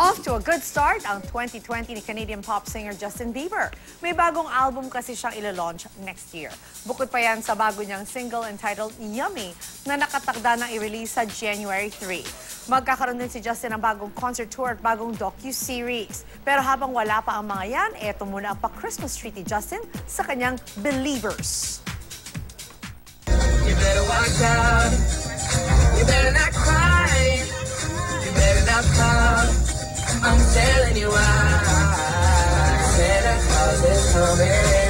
Off to a good start ang 2020 ni Canadian pop singer Justin Bieber. May bagong album kasi siyang ilo-launch next year. Bukod pa yan sa bago niyang single entitled Yummy na nakatakda na i-release sa January 3. Magkakaroon din si Justin ng bagong concert tour at bagong docu-series. Pero habang wala pa ang mga yan, eto muna ang pa-Christmas treat ni Justin sa kanyang Believers. You better watch out. coming.